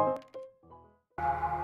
Thank you.